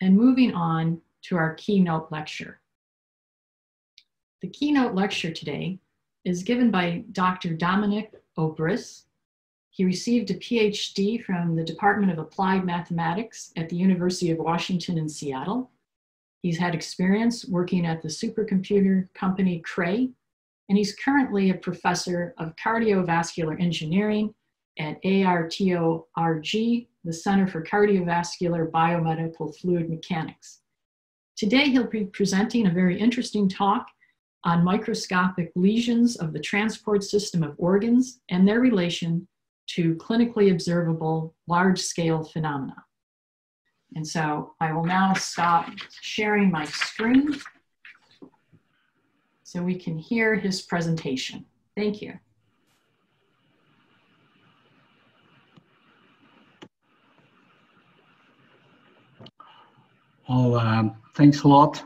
and moving on to our keynote lecture. The keynote lecture today is given by Dr. Dominik Obrist. He received a PhD from the Department of Applied Mathematics at the University of Washington in Seattle. He's had experience working at the supercomputer company Cray, and he's currently a professor of cardiovascular engineering at ARTORG, the Center for Cardiovascular Biomedical Fluid Mechanics. Today, he'll be presenting a very interesting talk on microscopic lesions of the transport system of organs and their relation to clinically observable large-scale phenomena. And so I will now stop sharing my screen so we can hear his presentation. Thank you. Well, um, thanks a lot,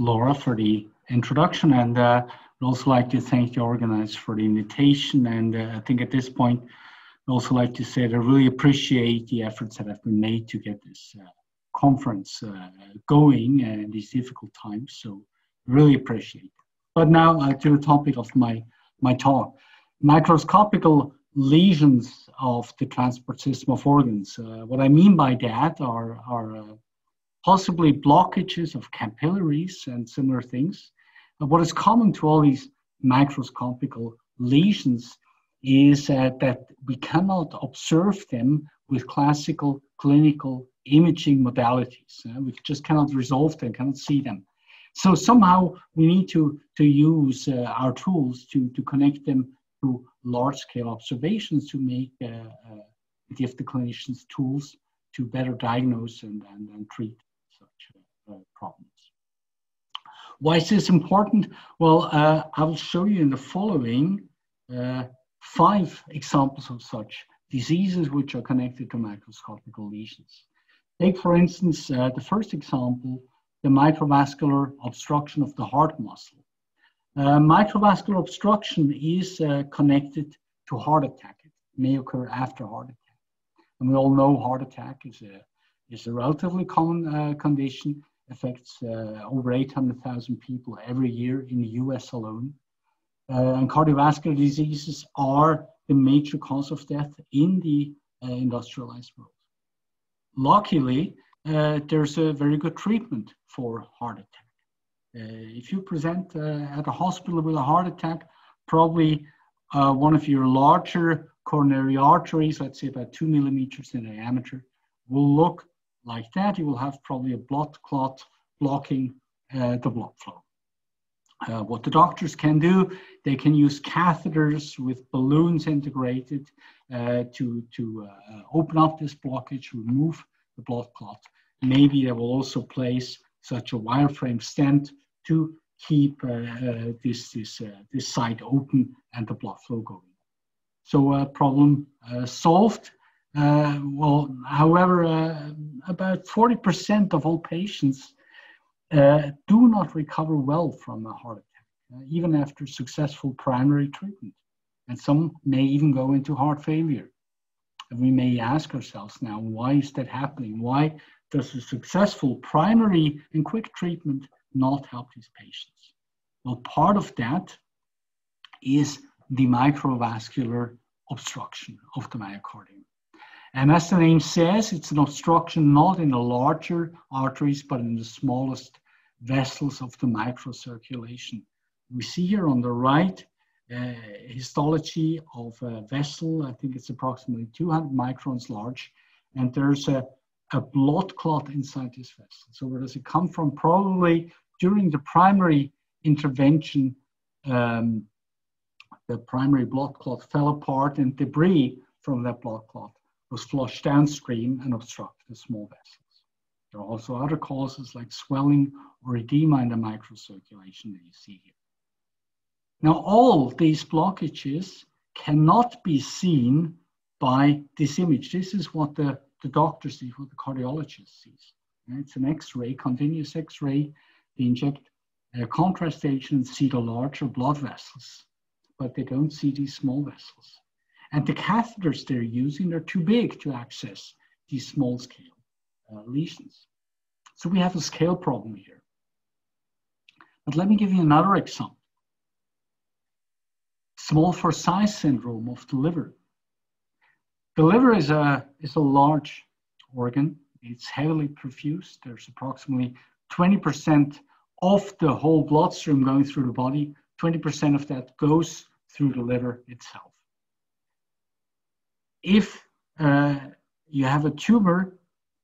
Laura, for the introduction. And uh, I'd also like to thank the organizers for the invitation. And uh, I think at this point, I'd also like to say that I really appreciate the efforts that have been made to get this uh, conference uh, going in these difficult times. So really appreciate it. But now uh, to the topic of my, my talk. Microscopical lesions of the transport system of organs. Uh, what I mean by that are, are possibly blockages of capillaries and similar things. What is common to all these microscopical lesions is uh, that we cannot observe them with classical clinical imaging modalities. Uh, we just cannot resolve them, cannot see them. So somehow we need to, to use uh, our tools to, to connect them to large scale observations to make, uh, uh, give the clinicians tools to better diagnose and, and, and treat uh, problems. Why is this important? Well, uh, I will show you in the following uh, five examples of such diseases which are connected to microscopical lesions. Take, for instance, uh, the first example, the microvascular obstruction of the heart muscle. Uh, microvascular obstruction is uh, connected to heart attack. It may occur after heart attack. And we all know heart attack is a, is a relatively common condition affects uh, over 800,000 people every year in the US alone. Uh, and cardiovascular diseases are the major cause of death in the uh, industrialized world. Luckily, there's a very good treatment for heart attack. if you present at a hospital with a heart attack, probably uh, one of your larger coronary arteries, let's say about two millimeters in diameter, will look like that, you will have probably a blood clot blocking uh, the blood flow. Uh, what the doctors can do, they can use catheters with balloons integrated uh, to, to uh, open up this blockage, remove the blood clot. Maybe they will also place such a wireframe stent to keep uh, uh, this, this, this site open and the blood flow going. So a problem solved uh, well, however, uh, about 40% of all patients uh, do not recover well from a heart attack, uh, even after successful primary treatment. And some may even go into heart failure. And we may ask ourselves now, why is that happening? Why does a successful primary and quick treatment not help these patients? Well, part of that is the microvascular obstruction of the myocardium. And as the name says, it's an obstruction not in the larger arteries, but in the smallest vessels of the microcirculation. We see here on the right uh, histology of a vessel. I think it's approximately 200 microns large. And there's a, a blood clot inside this vessel. So where does it come from? Probably during the primary intervention, um, the primary blood clot fell apart and debris from that blood clot was flushed downstream and obstructed the small vessels. There are also other causes like swelling or edema in the microcirculation that you see here. Now, all these blockages cannot be seen by this image. This is what the, the doctor sees, what the cardiologist sees. It's an X-ray, continuous X-ray. They inject a contrast agent and see the larger blood vessels, but they don't see these small vessels. And the catheters they're using are too big to access these small scale uh, lesions. So we have a scale problem here. But let me give you another example. Small for size syndrome of the liver. The liver is a, is a large organ. It's heavily perfused. There's approximately 20% of the whole bloodstream going through the body. 20% of that goes through the liver itself. If uh, you have a tumor,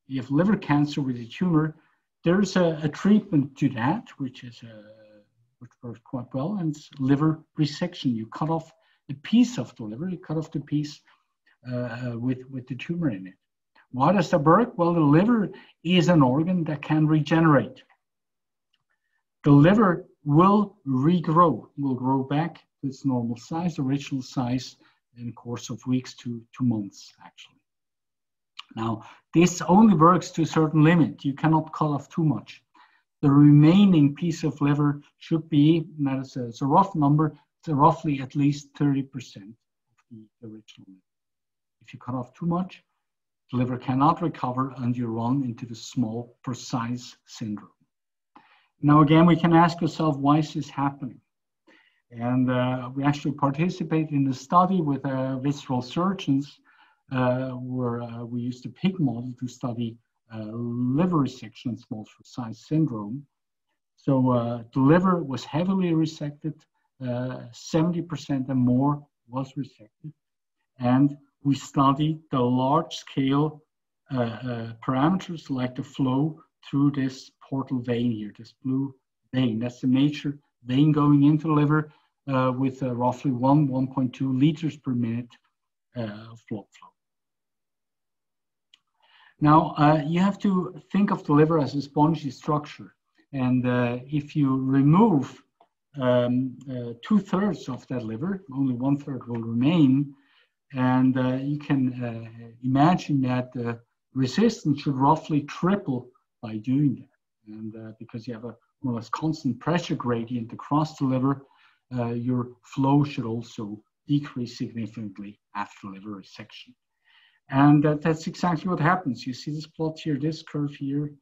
you have liver cancer with a tumor, there's a, a treatment to that, which is a, uh, which works quite well, and it's liver resection. You cut off a piece of the liver, you cut off the piece uh, uh, with, with the tumor in it. Why does that work? Well, the liver is an organ that can regenerate. The liver will regrow, will grow back to its normal size, original size, in course of weeks to, to months, actually. Now, this only works to a certain limit. You cannot cut off too much. The remaining piece of liver should be, that is a, it's a rough number, it's roughly at least 30% of the original liver. If you cut off too much, the liver cannot recover and you run into the small for size syndrome. Now, again, we can ask ourselves, why is this happening? And uh, we actually participated in a study with uh, visceral surgeons uh, where uh, we used a pig model to study uh, liver resection small for size syndrome. So the liver was heavily resected, 70% and more was resected. And we studied the large scale parameters like the flow through this portal vein here, this blue vein. That's the major vein going into the liver uh, with uh, roughly 1, 1.2 liters per minute uh, flow. Now, uh, you have to think of the liver as a spongy structure. And uh, if you remove um, uh, two thirds of that liver, only one third will remain. And you can imagine that the resistance should roughly triple by doing that. And because you have a more or less constant pressure gradient across the liver, uh, your flow should also decrease significantly after liver resection. And that, that's exactly what happens. You see this plot here, this curve here,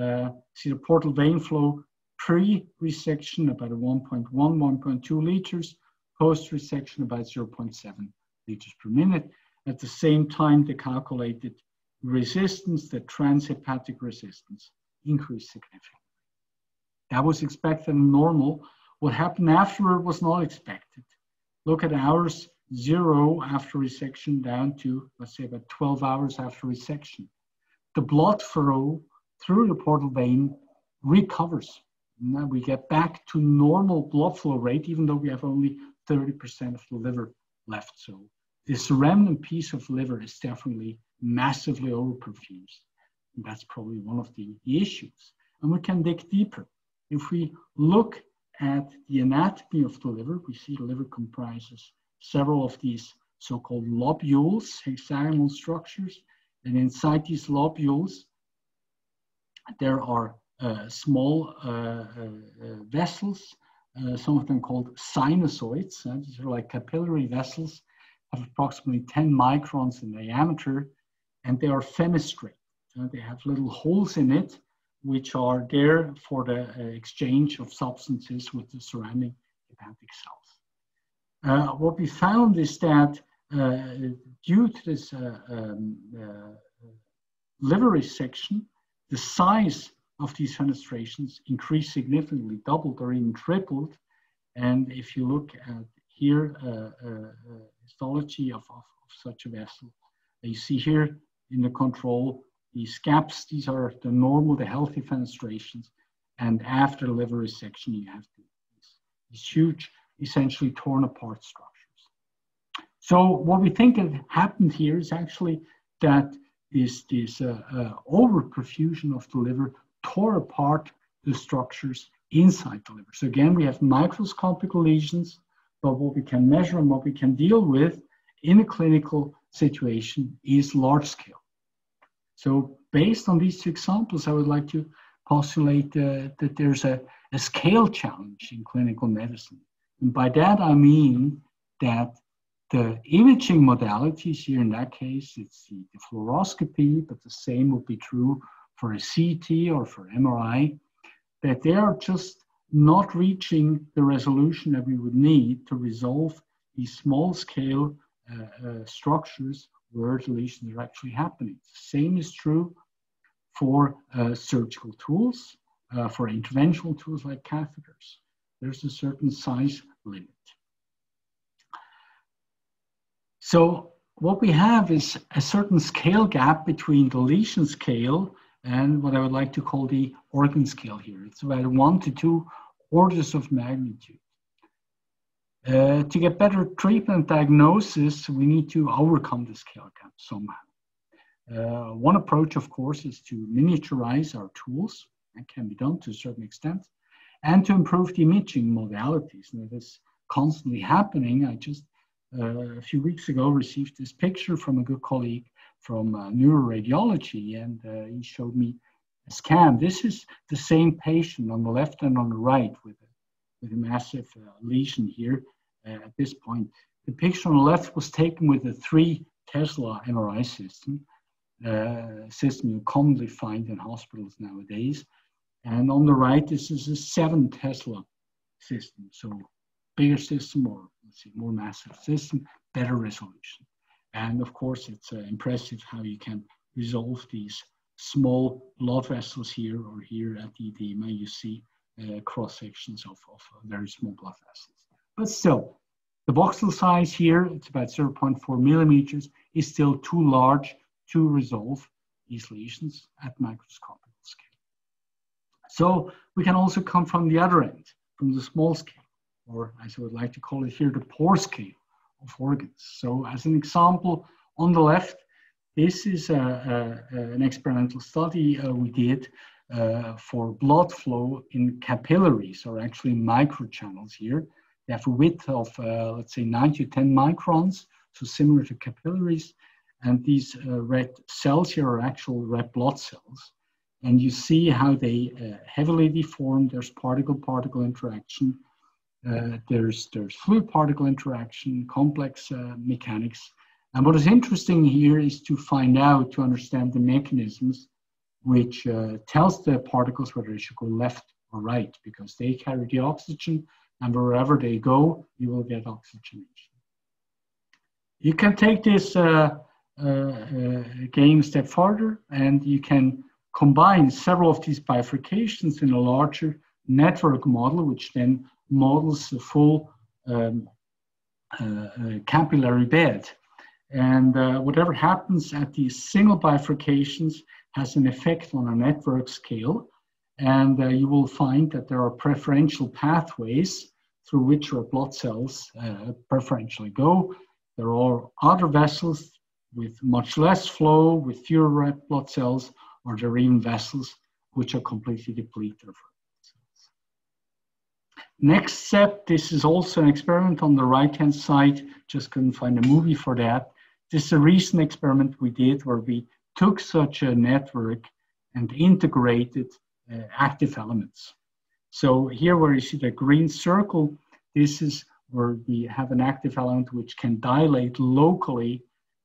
uh, see the portal vein flow pre-resection about 1.1, 1.2 liters, post-resection about 0.7 liters per minute. At the same time, the calculated resistance, the transhepatic resistance, increased significantly. That was expected and normal what happened afterward was not expected. Look at hours zero after resection down to, let's say, about 12 hours after resection. The blood flow through the portal vein recovers. Now we get back to normal blood flow rate, even though we have only 30% of the liver left. So this remnant piece of liver is definitely massively overperfused. And that's probably one of the, the issues. And we can dig deeper. If we look at the anatomy of the liver, we see the liver comprises several of these so-called lobules, hexagonal structures. And inside these lobules, there are uh, small uh, uh, uh vessels, uh, some of them called sinusoids. these are like capillary vessels, have approximately 10 microns in diameter, and they are fenestrate. they have little holes in it which are there for the uh, exchange of substances with the surrounding hepatic cells. Uh, what we found is that uh, due to this um, liver resection, the size of these fenestrations increased significantly, doubled or even tripled. And if you look at here, uh, uh, histology of, of, of, such a vessel, you see here in the control these gaps, these are the normal, the healthy fenestrations. And after liver resection, you have these, these huge, essentially torn apart structures. So what we think had happened here is actually that this, this uh, uh, overperfusion of the liver tore apart the structures inside the liver. So again, we have microscopic lesions, but what we can measure and what we can deal with in a clinical situation is large scale. So based on these two examples, I would like to postulate uh, that there's a, a scale challenge in clinical medicine. And by that, I mean that the imaging modalities here in that case, it's the, the fluoroscopy, but the same would be true for a CT or for MRI, that they are just not reaching the resolution that we would need to resolve these small scale uh, uh, structures where the lesions are actually happening. Same is true for uh, surgical tools, uh, for interventional tools like catheters. There's a certain size limit. So what we have is a certain scale gap between the lesion scale and what I would like to call the organ scale here. It's about one to two orders of magnitude. Uh, to get better treatment diagnosis, we need to overcome the scale gap somehow. Uh, one approach, of course, is to miniaturize our tools. That can be done to a certain extent. And to improve the imaging modalities. That is constantly happening. I just, uh, a few weeks ago, received this picture from a good colleague from uh, neuroradiology, and uh, he showed me a scan. This is the same patient on the left and on the right with a, with a massive uh, lesion here at this point. The picture on the left was taken with a three Tesla MRI system, uh, system you commonly find in hospitals nowadays. And on the right, this is a seven Tesla system. So bigger system or let's say more massive system, better resolution. And of course, it's uh, impressive how you can resolve these small blood vessels here or here at the edema. You see uh, cross sections of, of very small blood vessels. But still, the voxel size here, it's about 0.4 millimeters, is still too large to resolve these lesions at microscopic scale. So we can also come from the other end, from the small scale, or as I would like to call it here, the pore scale of organs. So as an example, on the left, this is a, a, an experimental study uh, we did uh, for blood flow in capillaries, or actually microchannels here. They have a width of, uh, let's say, 9 to 10 microns, so similar to capillaries. And these uh, red cells here are actual red blood cells. And you see how they uh, heavily deform. There's particle-particle interaction. Uh, there's, there's fluid particle interaction, complex uh, mechanics. And what is interesting here is to find out, to understand the mechanisms which uh, tells the particles whether they should go left or right, because they carry the oxygen and wherever they go, you will get oxygenation. You can take this uh, uh, uh, game step further and you can combine several of these bifurcations in a larger network model, which then models the full um, uh, uh, capillary bed. And uh, whatever happens at these single bifurcations has an effect on a network scale. And uh, you will find that there are preferential pathways through which red blood cells uh, preferentially go. There are other vessels with much less flow, with fewer red blood cells, or there are even vessels which are completely depleted. Next step, this is also an experiment on the right-hand side, just couldn't find a movie for that. This is a recent experiment we did where we took such a network and integrated uh, active elements. So here where you see the green circle, this is where we have an active element which can dilate locally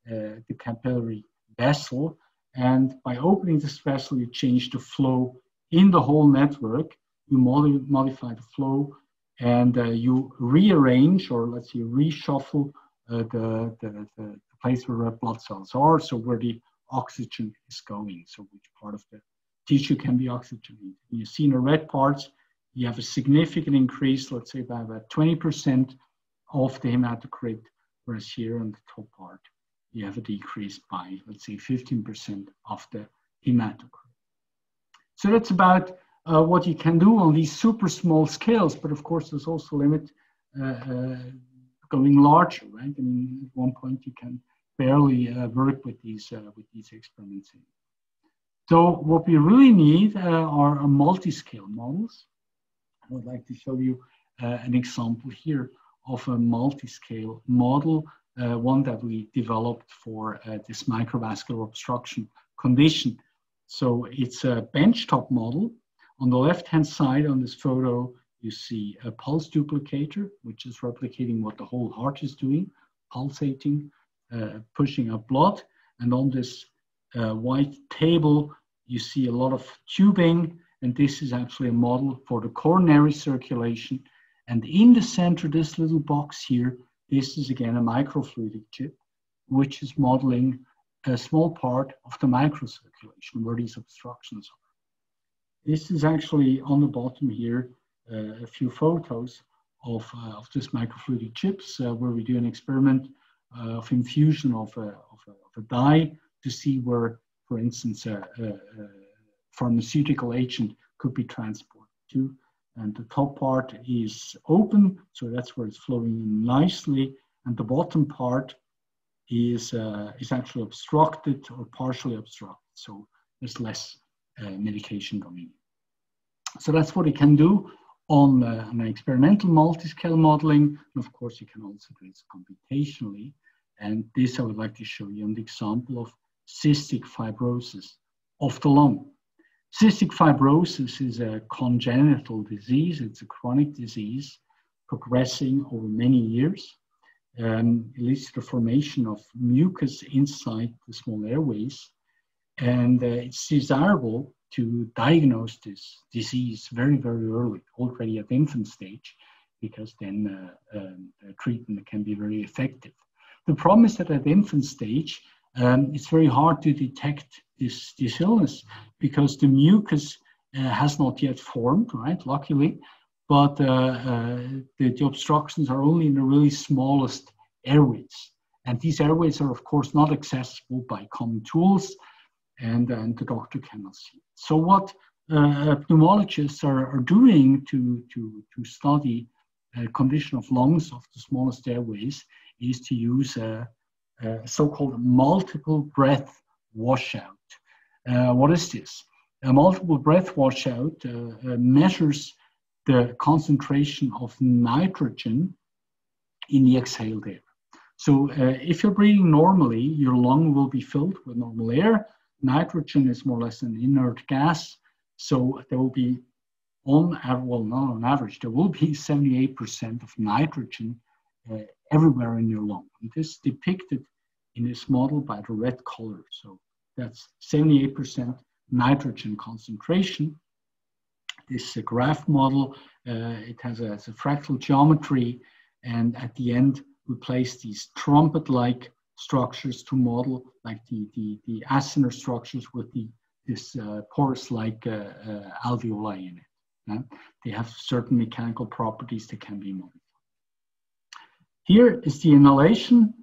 uh, the capillary vessel. And by opening this vessel, you change the flow in the whole network. You modify the flow and uh, you rearrange or let's say reshuffle uh, the, the, the, place where red blood cells are, so where the oxygen is going, so which part of the tissue can be oxygenated. You see in the red parts, you have a significant increase, let's say by about 20% of the hematocrit, whereas here on the top part, you have a decrease by, let's say, 15% of the hematocrit. So that's about uh, what you can do on these super small scales, but of course there's also limit uh, uh, going larger, right? I mean, at one point you can barely uh, work with these, uh, with these experiments. So what we really need uh, are multi-scale models I would like to show you uh, an example here of a multi-scale model, uh, one that we developed for uh, this microvascular obstruction condition. So it's a benchtop model. On the left-hand side on this photo, you see a pulse duplicator, which is replicating what the whole heart is doing, pulsating, uh, pushing up blood. And on this uh, white table, you see a lot of tubing, and this is actually a model for the coronary circulation. And in the center, this little box here, this is again a microfluidic chip, which is modeling a small part of the microcirculation where these obstructions are. This is actually on the bottom here, uh, a few photos of, uh, of this microfluidic chips uh, where we do an experiment uh, of infusion of a, of, a, of a, dye to see where, for instance, a, a pharmaceutical agent could be transported to. And the top part is open, so that's where it's flowing in nicely. And the bottom part is, uh, is actually obstructed or partially obstructed. So there's less uh, medication going in. So that's what it can do on uh, an experimental multi-scale modeling. And of course, you can also do it computationally. And this I would like to show you an example of cystic fibrosis of the lung. Cystic fibrosis is a congenital disease. It's a chronic disease progressing over many years. Um, it leads to the formation of mucus inside the small airways. And uh, it's desirable to diagnose this disease very, very early, already at infant stage, because then uh, um, treatment can be very effective. The problem is that at infant stage, um, it's very hard to detect this, this illness because the mucus uh, has not yet formed, right, luckily, but uh, uh, the, the, obstructions are only in the really smallest airways. And these airways are, of course, not accessible by common tools, and, and the doctor cannot see. So, what uh, pneumologists are, are doing to, to, to study uh, condition of lungs of the smallest airways is to use a so-called multiple breath washout. Uh, what is this? A multiple breath washout uh, uh, measures the concentration of nitrogen in the exhaled air. So uh, if you're breathing normally, your lung will be filled with normal air. Nitrogen is more or less an inert gas. So there will be on, well, not on average, there will be 78% of nitrogen uh, everywhere in your lung. And this is depicted in this model by the red color. So that's 78% nitrogen concentration. This is a graph model. Uh, it has a, a, fractal geometry. And at the end, we place these trumpet-like structures to model like the, the, the acinar structures with the, this uh, porous-like uh, uh alveoli in it. they have certain mechanical properties that can be modified. Here is the inhalation.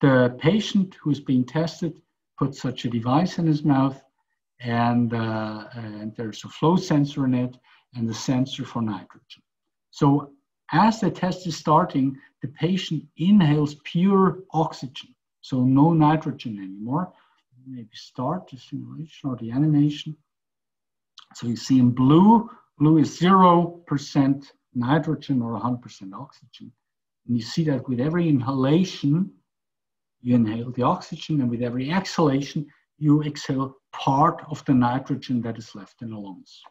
The patient who is being tested puts such a device in his mouth, and, uh, and there's a flow sensor in it and the sensor for nitrogen. So as the test is starting, the patient inhales pure oxygen, so no nitrogen anymore. Maybe start the simulation or the animation. So you see in blue, blue is 0% nitrogen or 100% oxygen. And you see that with every inhalation, you inhale the oxygen, and with every exhalation, you exhale part of the nitrogen that is left in the lungs.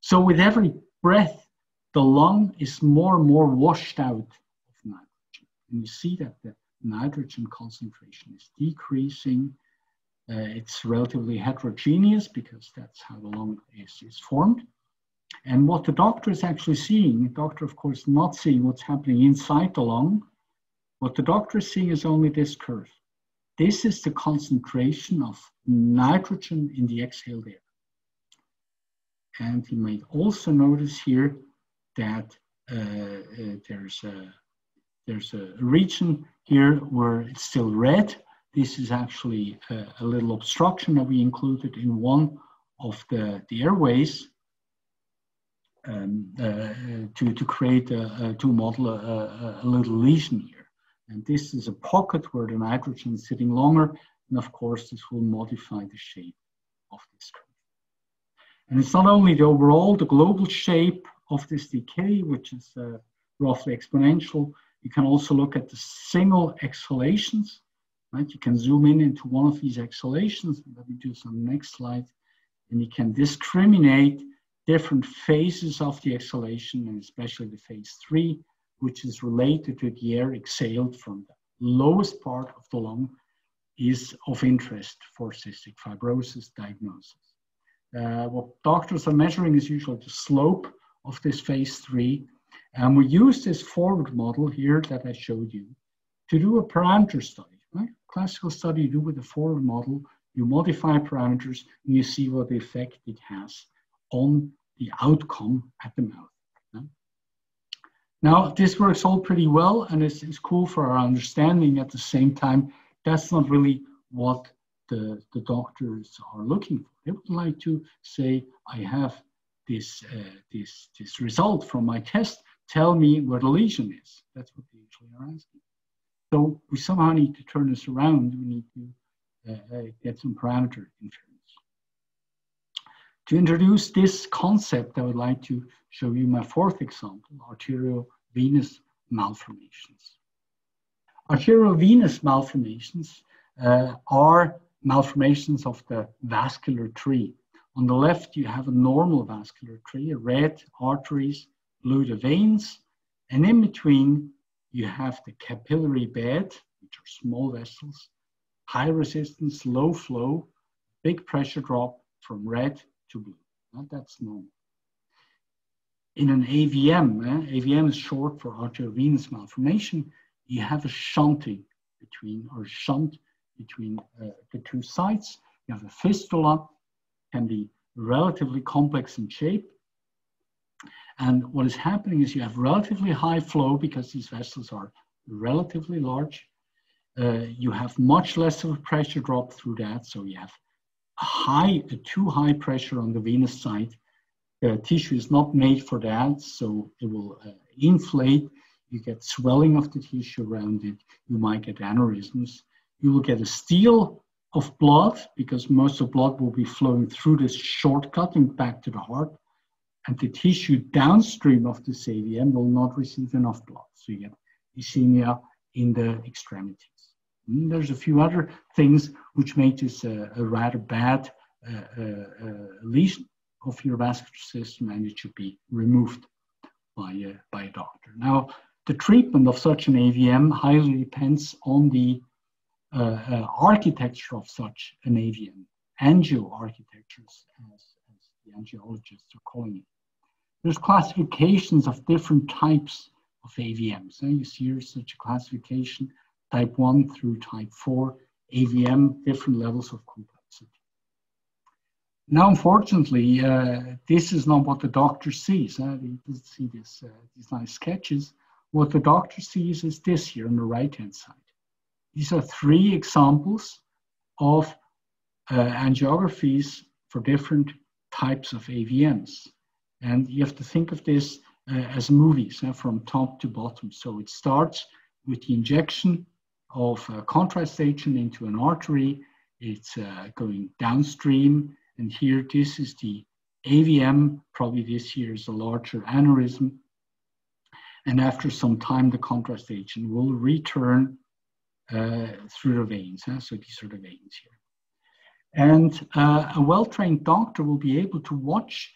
So with every breath, the lung is more and more washed out of nitrogen. And you see that the nitrogen concentration is decreasing. Uh, it's relatively heterogeneous because that's how the lung is, is formed. And what the doctor is actually seeing, the doctor, of course, not seeing what's happening inside the lung. What the doctor is seeing is only this curve. This is the concentration of nitrogen in the exhaled air. And you might also notice here that uh, uh, there's, a, there's a region here where it's still red. This is actually a, a little obstruction that we included in one of the, the airways um, uh, to, to create, a, to model a, a, little lesion here. And this is a pocket where the nitrogen is sitting longer. And of course, this will modify the shape of this curve. And it's not only the overall, the global shape of this decay, which is uh, roughly exponential. You can also look at the single exhalations, right? You can zoom in into one of these exhalations. Let me do some next slide. And you can discriminate different phases of the exhalation, and especially the phase three, which is related to the air exhaled from the lowest part of the lung is of interest for cystic fibrosis diagnosis. Uh, what doctors are measuring is usually the slope of this phase three. And we use this forward model here that I showed you to do a parameter study, right? Classical study you do with a forward model, you modify parameters and you see what effect it has on the outcome at the mouth. Now, this works all pretty well and it's, it's cool for our understanding at the same time. That's not really what the, the doctors are looking for. They would like to say, I have this, uh, this, this result from my test, tell me where the lesion is. That's what they usually are asking. So we somehow need to turn this around. We need to uh, uh, get some parameter inference. To introduce this concept, I would like to show you my fourth example, arteriovenous malformations. Arteriovenous malformations uh, are malformations of the vascular tree. On the left, you have a normal vascular tree, red arteries, blue the veins, and in between, you have the capillary bed, which are small vessels, high resistance, low flow, big pressure drop from red to blue. Now, that's normal. In an AVM, eh, AVM is short for arteriovenous malformation, you have a shunting between, or shunt between uh, the two sides. You have a fistula, can be relatively complex in shape. And what is happening is you have relatively high flow because these vessels are relatively large. Uh, you have much less of a pressure drop through that. So you have high, a too high pressure on the venous side. The tissue is not made for that, so it will uh, inflate. You get swelling of the tissue around it. You might get aneurysms. You will get a steal of blood because most of blood will be flowing through this shortcut and back to the heart. And the tissue downstream of the AVM will not receive enough blood. So you get ischemia in the extremities. And hmm, there's a few other things which make this a, a rather bad uh, uh, uh, lesion of your vascular system and it should be removed by, uh, by a doctor. Now, the treatment of such an AVM highly depends on the uh, uh, architecture of such an AVM, angio architectures, as, as the angiologists are calling it. There's classifications of different types of AVMs. you see here such a classification, type 1 through type 4, AVM, different levels of complexity. Now, unfortunately, uh, this is not what the doctor sees. Uh, you can see this, uh, these nice sketches. What the doctor sees is this here on the right-hand side. These are three examples of uh, angiographies for different types of AVMs. And you have to think of this uh, as movies uh, from top to bottom. So it starts with the injection of a contrast agent into an artery. It's uh, going downstream. And here, this is the AVM. Probably this here is a larger aneurysm. And after some time, the contrast agent will return uh, through the veins. Huh? So these are the veins here. And uh, a well-trained doctor will be able to watch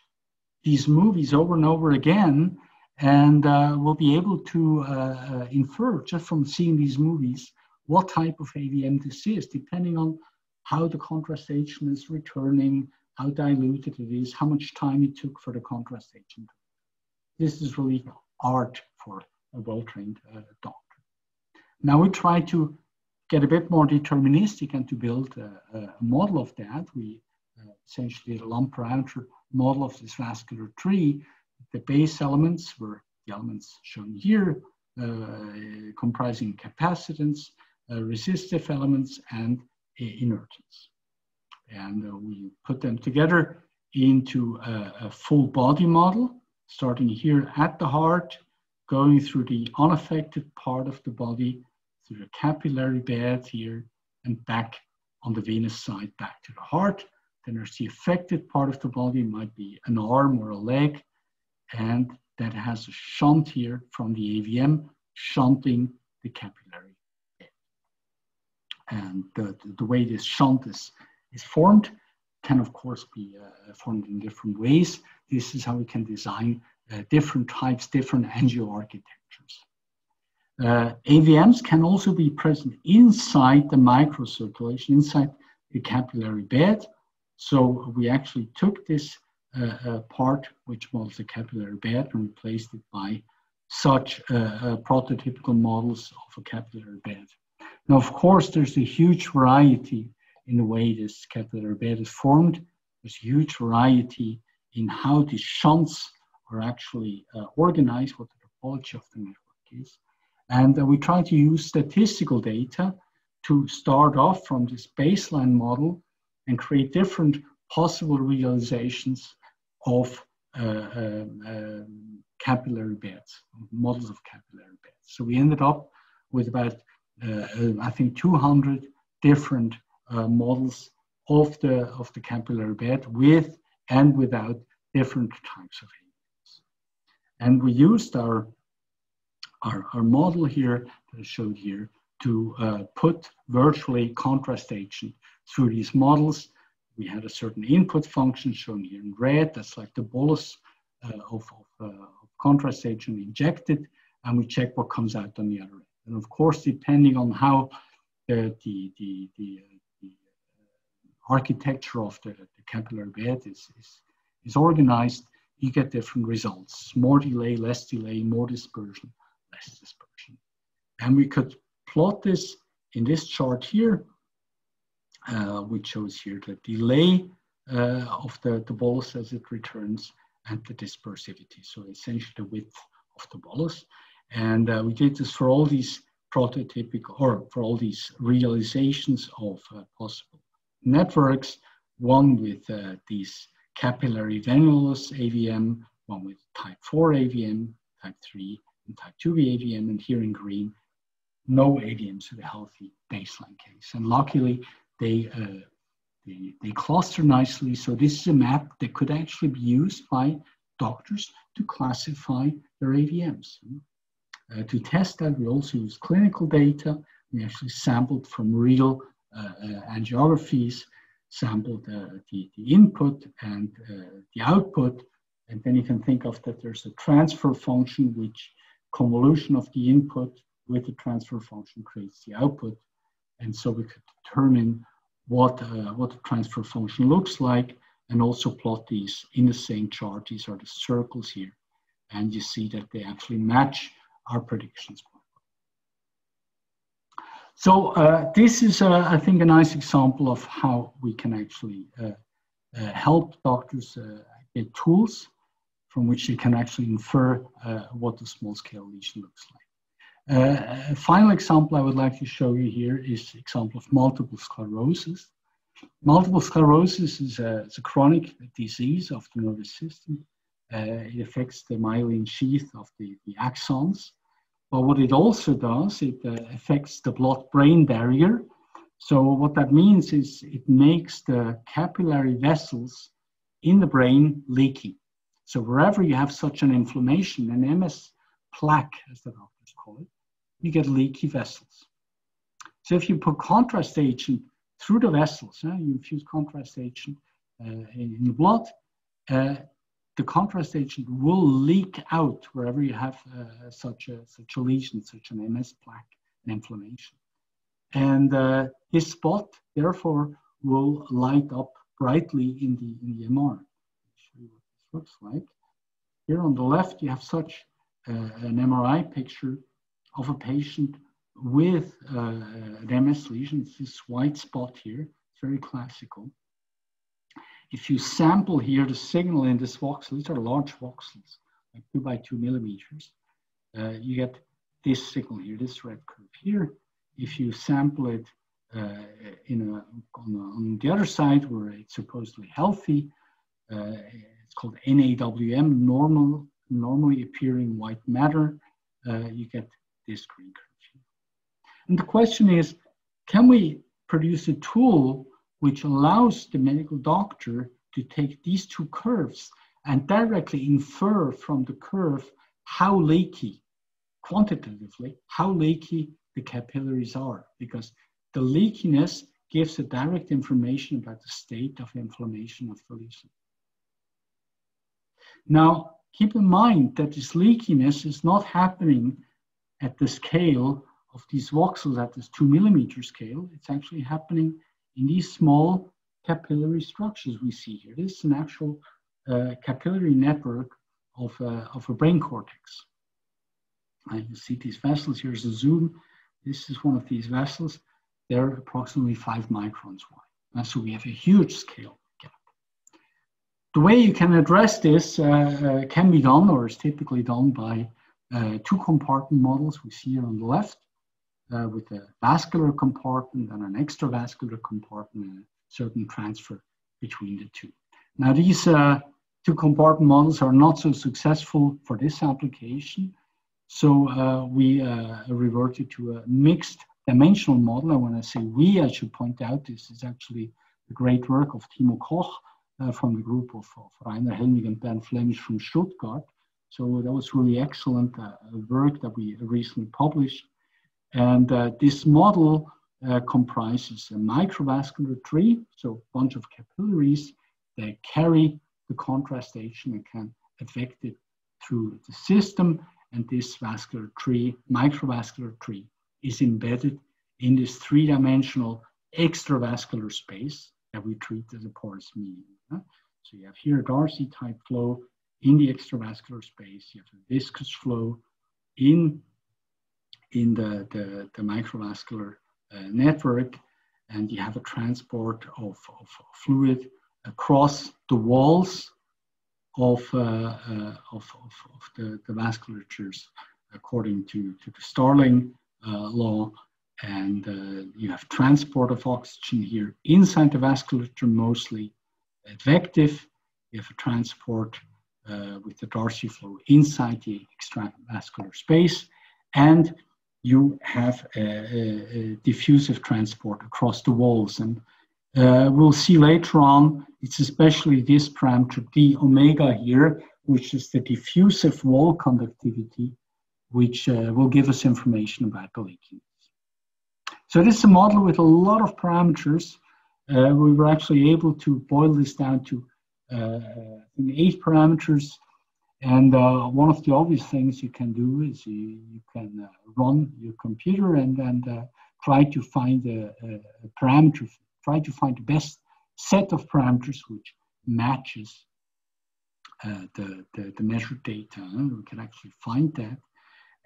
these movies over and over again and uh, will be able to uh, infer just from seeing these movies what type of AVM this is, depending on how the contrast agent is returning, how diluted it is, how much time it took for the contrast agent. This is really art for a well-trained uh, doctor. Now we try to get a bit more deterministic and to build a, a model of that, we uh, essentially did a lump parameter model of this vascular tree. The base elements were the elements shown here, uh, comprising capacitance, resistive elements, and uh, inertance. And uh, we put them together into a, a full body model, starting here at the heart, going through the unaffected part of the body, through the capillary bed here and back on the venous side back to the heart. Then there's the affected part of the body, might be an arm or a leg, and that has a shunt here from the AVM, shunting the capillary. And the, the way this shunt is, is formed can, of course, be uh, formed in different ways. This is how we can design uh, different types, different angio architectures. Uh, AVMs can also be present inside the microcirculation, inside the capillary bed. So we actually took this uh, uh, part, which was the capillary bed, and replaced it by such uh, prototypical models of a capillary bed. Now, of course, there's a huge variety in the way this capillary bed is formed. There's huge variety in how these shunts are actually uh, organized, what the topology of the network is. And uh, we try to use statistical data to start off from this baseline model and create different possible realizations of uh, um, um, capillary beds, models of capillary beds. So we ended up with about, uh, uh I think, 200 different uh, models of the, of the capillary bed with and without different types of agents. And we used our, our, our model here that I showed here to uh, put virtually contrast agent through these models. We had a certain input function shown here in red. That's like the bolus uh, of, of, uh, of, contrast agent injected, and we check what comes out on the other end. And of course, depending on how the, the, the, the, uh, the uh, architecture of the, the capillary bed is, is, is organized, you get different results. More delay, less delay, more dispersion, less dispersion. And we could plot this in this chart here, uh, which shows here the delay uh, of the, the bolus as it returns and the dispersivity. So essentially the width of the bolus. And uh, we did this for all these prototypical, or for all these realizations of uh, possible networks, one with uh, these capillary venulus AVM, one with type 4 AVM, type 3, and type 2B AVM, and here in green, no AVMs with a healthy baseline case. And luckily, they, uh, they, they cluster nicely. So this is a map that could actually be used by doctors to classify their AVMs. Uh, to test that, we also use clinical data. We actually sampled from real uh, uh angiographies, sampled uh, the, the input and uh, the output. And then you can think of that there's a transfer function, which convolution of the input with the transfer function creates the output. And so we could determine what, uh, what the transfer function looks like and also plot these in the same chart. These are the circles here. And you see that they actually match our predictions. So uh, this is, uh, I think, a nice example of how we can actually uh, uh help doctors uh, get tools from which they can actually infer what the small-scale lesion looks like. A final example I would like to show you here is the example of multiple sclerosis. Multiple sclerosis is a, a chronic disease of the nervous system. Uh, it affects the myelin sheath of the, the axons. But what it also does, it uh, affects the blood-brain barrier. So what that means is it makes the capillary vessels in the brain leaky. So wherever you have such an inflammation, an MS plaque, as the doctors call it, you get leaky vessels. So if you put contrast agent through the vessels, uh, you infuse contrast agent uh, in, in, the blood, uh, the contrast agent will leak out wherever you have uh, such, a, such a lesion, such an MS plaque, an inflammation. And uh, this spot, therefore, will light up brightly in the, in the MR. I'll show you what this looks like. Here on the left, you have such uh, an MRI picture of a patient with uh, an MS lesion, it's this white spot here, it's very classical. If you sample here the signal in this voxel, these are large voxels, like two by two millimeters, uh, you get this signal here, this red curve here. If you sample it uh, in a, on, a, on, the other side where it's supposedly healthy, uh, it's called NAWM, normal, normally appearing white matter, uh, you get this green curve. here. And the question is, can we produce a tool which allows the medical doctor to take these two curves and directly infer from the curve how leaky, quantitatively, how leaky the capillaries are, because the leakiness gives a direct information about the state of inflammation of the lesion. Now, keep in mind that this leakiness is not happening at the scale of these voxels at this two millimeter scale, it's actually happening in these small capillary structures we see here. This is an actual uh, capillary network of, uh, of a brain cortex. And you see these vessels, here's a zoom. This is one of these vessels. They're approximately five microns wide. And so we have a huge scale gap. The way you can address this uh, uh, can be done or is typically done by uh, two compartment models we see here on the left uh, with a vascular compartment and an extravascular compartment and a certain transfer between the two. Now these uh, two compartment models are not so successful for this application. So uh, we uh, reverted to a mixed dimensional model. And when I say we, I should point out this is actually the great work of Timo Koch uh, from the group of, of Rainer Helmig and Bernd Flemisch from Stuttgart. So that was really excellent uh, work that we recently published. And uh, this model uh, comprises a microvascular tree, so a bunch of capillaries that carry the contrast agent and can affect it through the system. And this vascular tree, microvascular tree, is embedded in this three-dimensional extravascular space that we treat as a porous medium. So you have here a Darcy type flow in the extravascular space. You have a viscous flow in, in the, the, the microvascular uh, network, and you have a transport of, of fluid across the walls of, uh, uh, of, of, of, the, the vasculatures according to, to the Starling uh, law. And uh, you have transport of oxygen here inside the vasculature, mostly advective. You have a transport uh, with the Darcy flow inside the extravascular space. And you have a, a, a diffusive transport across the walls. And uh, we'll see later on, it's especially this parameter d omega here, which is the diffusive wall conductivity, which uh, will give us information about the leakiness. So this is a model with a lot of parameters. Uh, we were actually able to boil this down to uh, eight parameters and uh, one of the obvious things you can do is you, you can uh, run your computer and, and uh, try to find a, a, parameter, try to find the best set of parameters which matches uh, the, the, the, measured data. We can actually find that.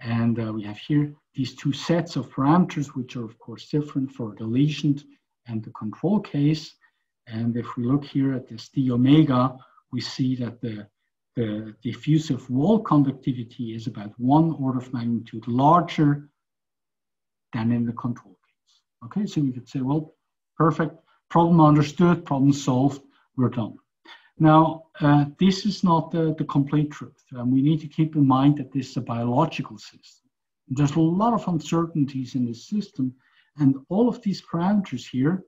And uh, we have here these two sets of parameters, which are of course different for the lesion and the control case. And if we look here at this d omega, we see that the the diffusive wall conductivity is about one order of magnitude larger than in the control case. Okay, so we could say, well, perfect, problem understood, problem solved, we're done. Now, uh, this is not the, the complete truth. and we need to keep in mind that this is a biological system. There's a lot of uncertainties in this system, and all of these parameters here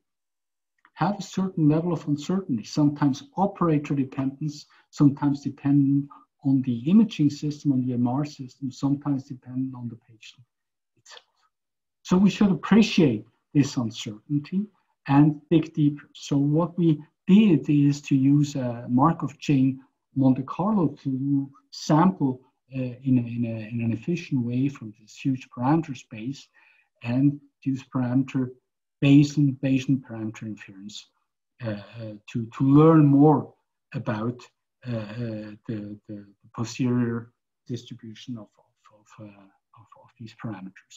have a certain level of uncertainty, sometimes operator dependence, sometimes dependent on the imaging system, on the MR system, sometimes dependent on the patient itself. So we should appreciate this uncertainty and dig deeper. So what we did is to use a Markov chain Monte Carlo to sample uh, in, a, in, a, in, an efficient way from this huge parameter space and use parameter Bayesian, Bayesian parameter inference uh, uh, to, to learn more about uh, uh the, the, posterior distribution of, of, of, uh, of, these parameters.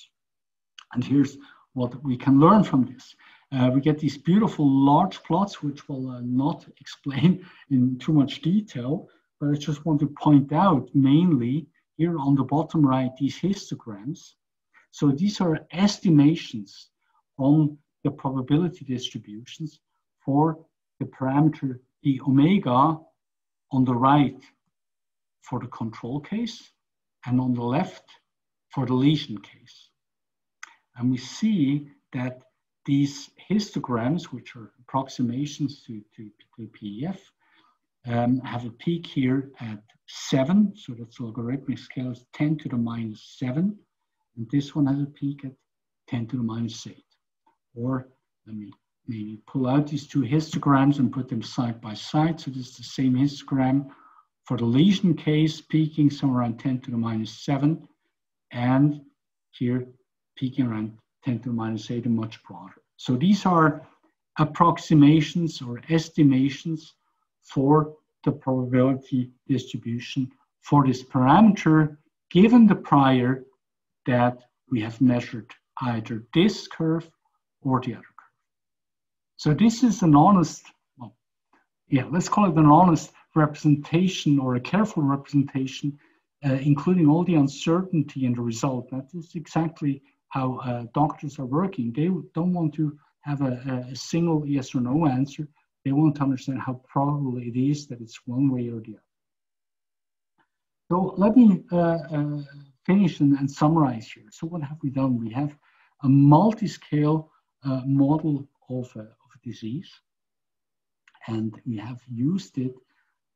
And here's what we can learn from this. Uh, we get these beautiful large plots, which will not explain in too much detail, but I just want to point out mainly here on the bottom right, these histograms. So these are estimations on the probability distributions for the parameter d omega on the right for the control case and on the left for the lesion case. And we see that these histograms, which are approximations to, to, to PDF, um, have a peak here at seven, so that's logarithmic scale is 10 to the minus seven, and this one has a peak at 10 to the minus eight. Or let me maybe pull out these two histograms and put them side by side. So this is the same histogram for the lesion case, peaking somewhere around 10 to the minus 7, and here peaking around 10 to the minus 8 and much broader. So these are approximations or estimations for the probability distribution for this parameter given the prior that we have measured either this curve or the other. So this is an honest, well, yeah, let's call it an honest representation or a careful representation, uh, including all the uncertainty in the result. That is exactly how uh, doctors are working. They don't want to have a, a, single yes or no answer. They want to understand how probable it is that it's one way or the other. So let me uh, uh finish and, and, summarize here. So what have we done? We have a multi-scale uh, model of a, of disease, and we have used it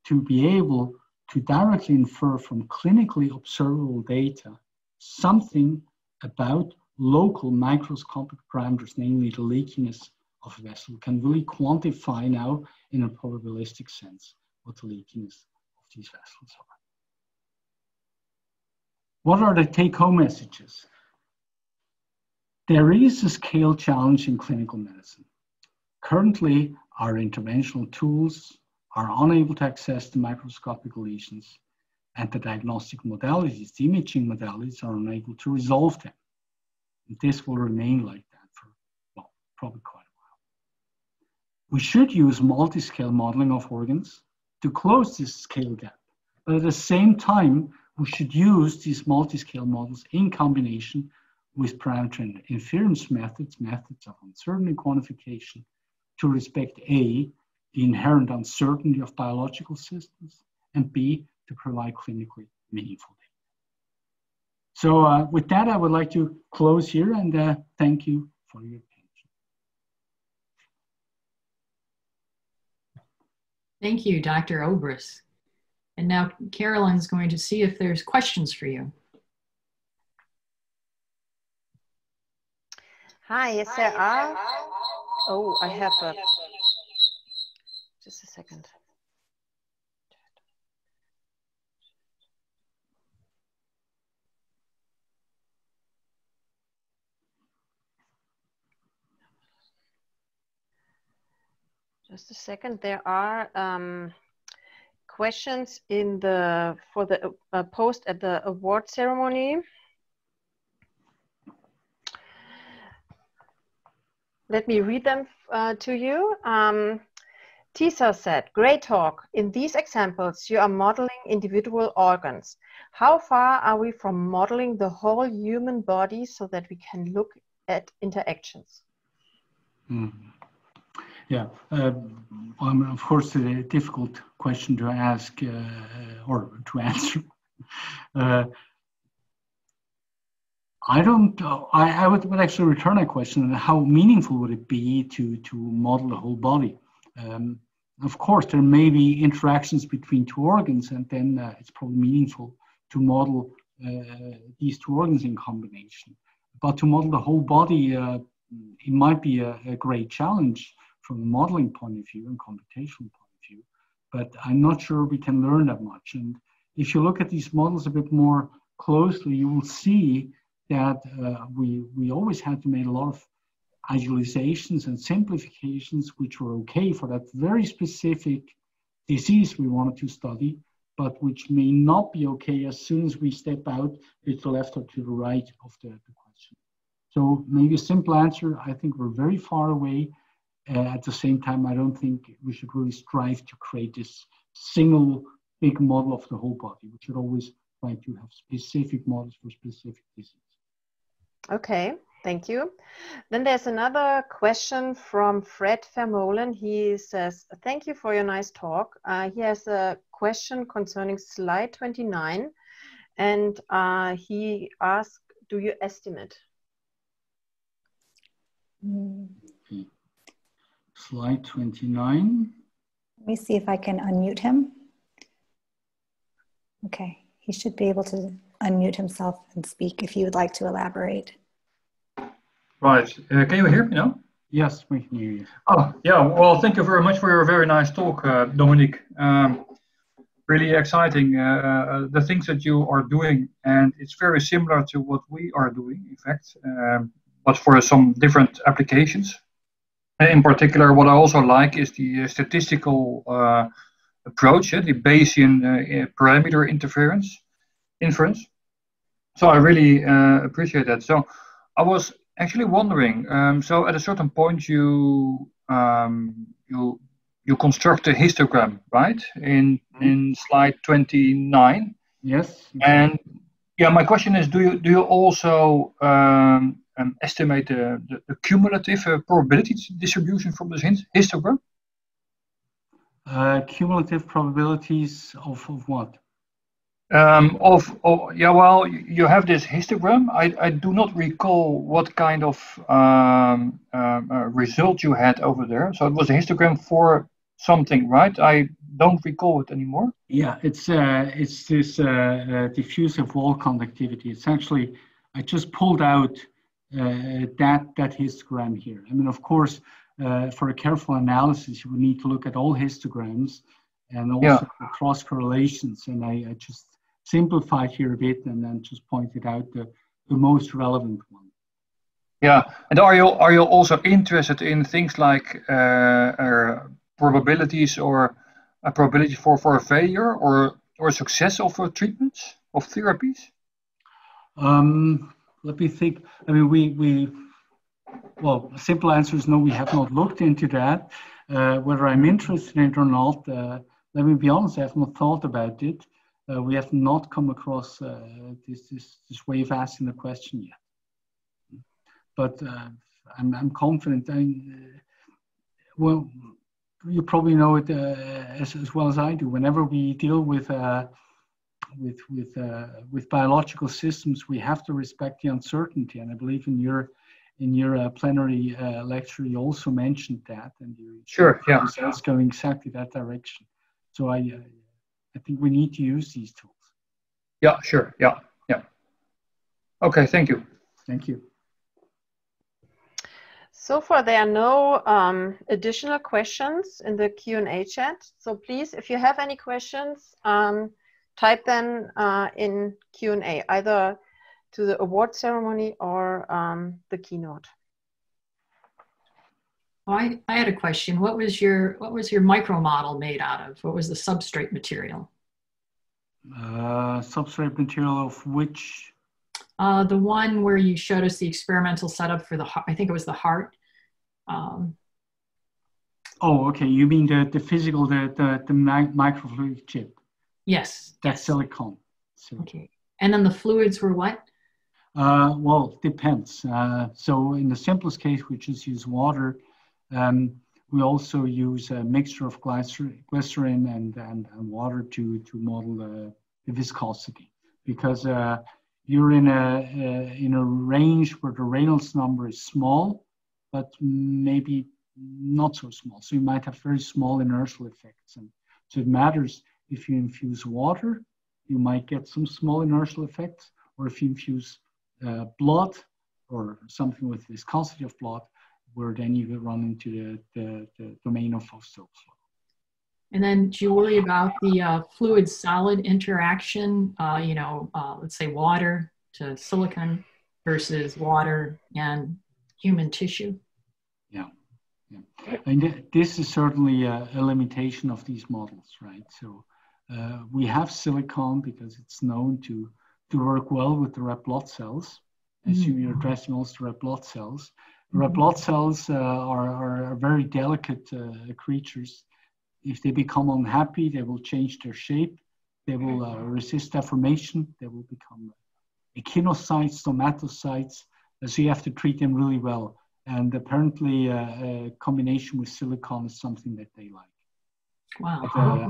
to be able to directly infer from clinically observable data something about local microscopic parameters, namely the leakiness of a vessel, can really quantify now in a probabilistic sense what the leakiness of these vessels are. What are the take-home messages? There is a scale challenge in clinical medicine. Currently, our interventional tools are unable to access the microscopic lesions, and the diagnostic modalities, the imaging modalities, are unable to resolve them. This will remain like that for, well, probably quite a while. We should use multi-scale modeling of organs to close this scale gap. But at the same time, we should use these multi-scale models in combination with parameter inference methods, methods of uncertainty quantification, to respect A, the inherent uncertainty of biological systems, and B, to provide clinically meaningful data. So uh, with that, I would like to close here and uh, thank you for your attention. Thank you, Dr. Obrist. And now Carolyn's going to see if there's questions for you. Hi, yes there are. Oh, I have a just a second. Just a second. There are um, questions in the for the uh, post at the award ceremony. Let me read them uh, to you. Um, Tisa said, great talk. In these examples, you are modeling individual organs. How far are we from modeling the whole human body so that we can look at interactions? Mm. Yeah, uh, um, of course, it's a difficult question to ask uh, or to answer. Uh, I don't. I, I would, would actually return a question: How meaningful would it be to to model the whole body? Um, of course, there may be interactions between two organs, and then uh, it's probably meaningful to model uh, these two organs in combination. But to model the whole body, uh, it might be a, a, great challenge from a modeling point of view and computational point of view. But I'm not sure we can learn that much. And if you look at these models a bit more closely, you will see that uh, we we always had to make a lot of idealizations and simplifications, which were okay for that very specific disease we wanted to study, but which may not be okay as soon as we step out to the left or to the right of the, the question. So maybe a simple answer, I think we're very far away. Uh, at the same time, I don't think we should really strive to create this single big model of the whole body. We should always try to have specific models for specific disease. Okay. Thank you. Then there's another question from Fred Vermolen. He says, thank you for your nice talk. Uh, he has a question concerning slide 29 and uh, he asked, do you estimate? Slide 29. Let me see if I can unmute him. Okay, he should be able to unmute himself and speak if you would like to elaborate. Right. Uh, can you hear me now? Yes, we can hear you. Oh, yeah. Well, thank you very much for your very nice talk, uh, Dominik. Um, really exciting. Uh, the things that you are doing, and it's very similar to what we are doing, in fact, um, but for some different applications. In particular, what I also like is the statistical approach, the Bayesian parameter interference inference. So I really appreciate that. So I was actually wondering. Um, so at a certain point, you um, you you construct a histogram, right? In mm-hmm. in slide twenty nine. Yes. And yeah, my question is: Do you do you also um, um estimate the, the, the cumulative uh, probability distribution from this histogram? Uh, cumulative probabilities of, of what? Um, of, yeah, well, you have this histogram. I, I do not recall what kind of um, um, uh, result you had over there. So it was a histogram for something, right? I don't recall it anymore. Yeah, it's uh, it's this uh, uh, diffusive wall conductivity. It's actually I just pulled out uh, that that histogram here. I mean, of course, uh, for a careful analysis, you would need to look at all histograms and also yeah. cross correlations. And I, I just simplified here a bit and then just pointed out the, the most relevant one. Yeah, and are you are you also interested in things like uh, uh, probabilities or a probability for, for a failure or or success of uh, treatments of therapies? Um, let me think. I mean, we we well, simple answer is no. We have not looked into that. Uh, whether I'm interested in it or not, uh, let me be honest. I have not thought about it uh, we have not come across uh, this, this, this way of asking the question yet. But uh, I'm, I'm confident. I, uh, well, you probably know it uh, as, as well as I do. Whenever we deal with uh, with with with biological systems, we have to respect the uncertainty. And I believe in your in your plenary lecture, you also mentioned that, and you sure, yeah, results going exactly that direction. So I I think we need to use these tools. Yeah, sure. Yeah, yeah. Okay, thank you. Thank you. So far, there are no um, additional questions in the Q&A chat. So please, if you have any questions, um, type them uh, in Q&A, either to the award ceremony or um, the keynote. I, I had a question. What was your what was your micro model made out of? What was the substrate material? Uh, substrate material of which? Uh, the one where you showed us the experimental setup for the heart. I think it was the heart. Um, oh, okay. You mean the, the physical, the, the, the microfluidic chip? Yes. That's yes. silicon. So. Okay. And then the fluids were what? Uh, well, depends. Uh, so in the simplest case, we just use water um, we also use a mixture of glycerin and, and, and water to, to model the, the viscosity because uh, you're in a, uh, in a range where the Reynolds number is small, but maybe not so small. So you might have very small inertial effects. And so it matters if you infuse water, you might get some small inertial effects, or if you infuse uh, blood or something with viscosity of blood, where then you run into the, the, the domain of, Stokes law. And then do you worry about the uh, fluid solid interaction, uh, you know, uh, let's say water to silicon versus water and human tissue? Yeah, yeah. And th this is certainly a, a, limitation of these models, right? So uh, we have silicon because it's known to, to work well with the red blood cells. Mm -hmm. Assume you're addressing also red blood cells. Red blood cells uh, are, are very delicate uh, creatures. If they become unhappy, they will change their shape. They will uh, resist deformation. They will become echinocytes, stomatocytes. So you have to treat them really well. And apparently, uh, a combination with silicon is something that they like. Wow. But, uh,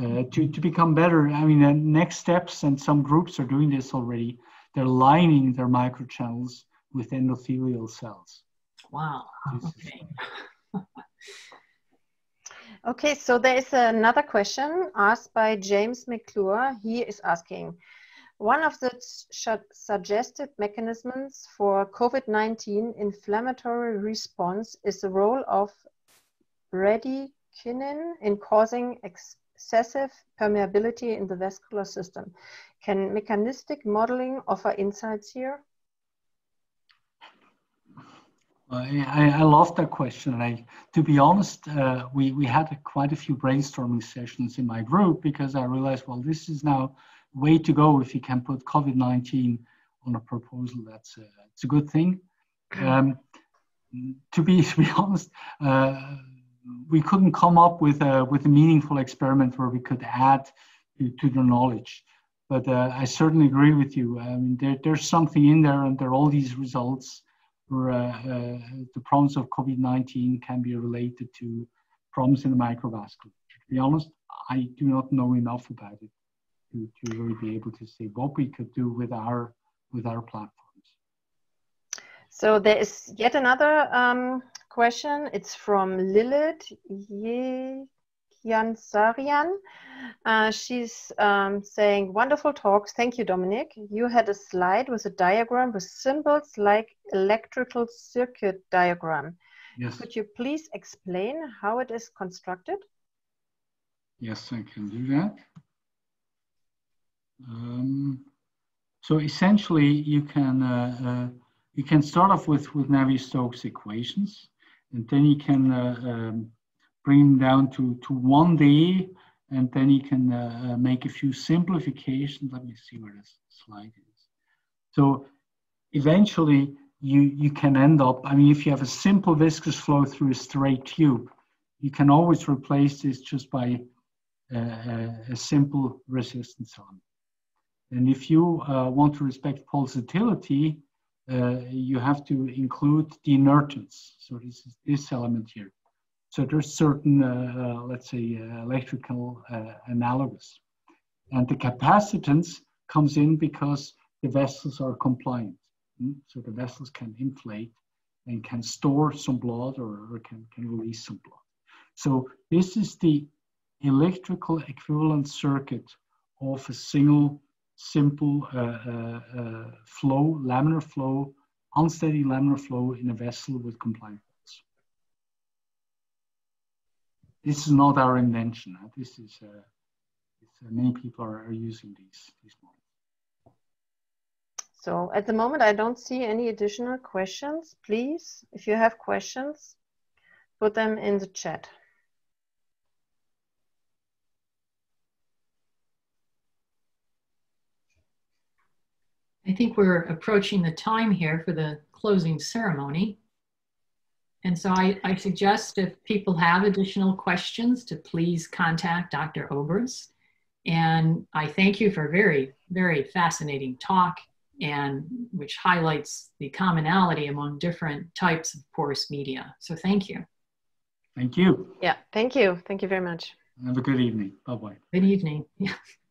uh, to, to become better, I mean, the next steps, and some groups are doing this already, they're lining their microchannels with endothelial cells. Wow. Okay. okay, so there is another question asked by James McClure. He is asking, one of the suggested mechanisms for COVID-19 inflammatory response is the role of bradykinin in causing excessive permeability in the vascular system. Can mechanistic modeling offer insights here? I, I love that question. I, to be honest, uh, we, we had quite a few brainstorming sessions in my group because I realized, well, this is now way to go if you can put COVID-19 on a proposal. That's a, it's a good thing. Um, to be to be honest, uh, we couldn't come up with a with a meaningful experiment where we could add to, to the knowledge. But uh, I certainly agree with you. I mean, there, there's something in there, and there are all these results uh, the problems of COVID-19 can be related to problems in the microvasculature. To be honest, I do not know enough about it to, to really be able to say what we could do with our with our platforms. So there is yet another um, question. It's from Lilith Yansarian. Uh, she's um, saying, wonderful talks. Thank you, Dominik. You had a slide with a diagram with symbols like electrical circuit diagram. Yes. Could you please explain how it is constructed? Yes, I can do that. Um, so essentially, you can uh, uh, you can start off with with Navier-Stokes equations, and then you can uh, um, bring them down to to one day and then you can uh, uh, make a few simplifications. Let me see where this slide is. So eventually you, you can end up, I mean, if you have a simple viscous flow through a straight tube, you can always replace this just by uh, a, a simple resistance element. And if you uh, want to respect pulsatility, uh, you have to include the inertance. So this is this element here. So there's certain, uh, uh, let's say, uh, electrical analogous. And the capacitance comes in because the vessels are compliant. Mm? So the vessels can inflate and can store some blood or, or can, can release some blood. So this is the electrical equivalent circuit of a single simple uh, uh, uh, flow, laminar flow, unsteady laminar flow in a vessel with compliant this is not our invention. Uh, this is, uh, uh, many people are, are using these, these models. So at the moment, I don't see any additional questions. Please, if you have questions, put them in the chat. I think we're approaching the time here for the closing ceremony. And so I, I suggest if people have additional questions to please contact Dr. Obrist. And I thank you for a very, very fascinating talk and which highlights the commonality among different types of porous media. So thank you. Thank you. Yeah, thank you. Thank you very much. Have a good evening. Bye-bye. Good evening. Yeah.